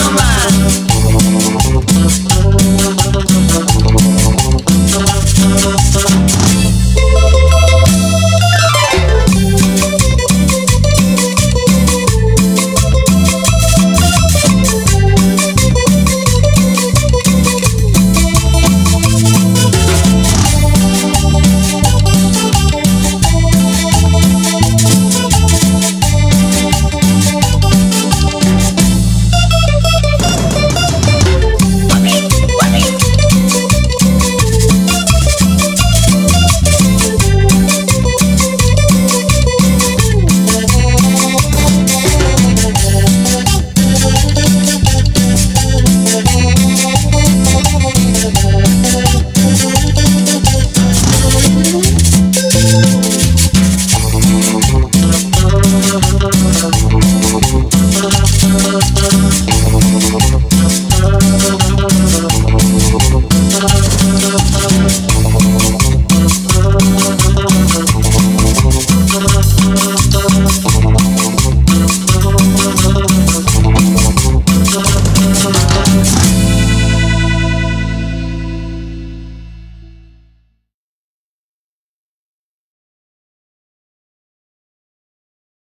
on.